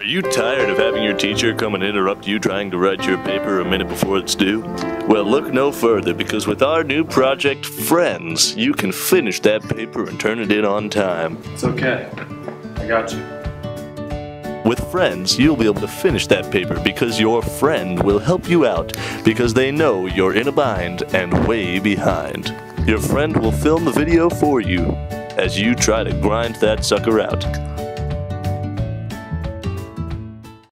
Are you tired of having your teacher come and interrupt you trying to write your paper a minute before it's due? Well, look no further because with our new project, Friends, you can finish that paper and turn it in on time. It's okay. I got you. With Friends, you'll be able to finish that paper because your friend will help you out because they know you're in a bind and way behind. Your friend will film the video for you as you try to grind that sucker out.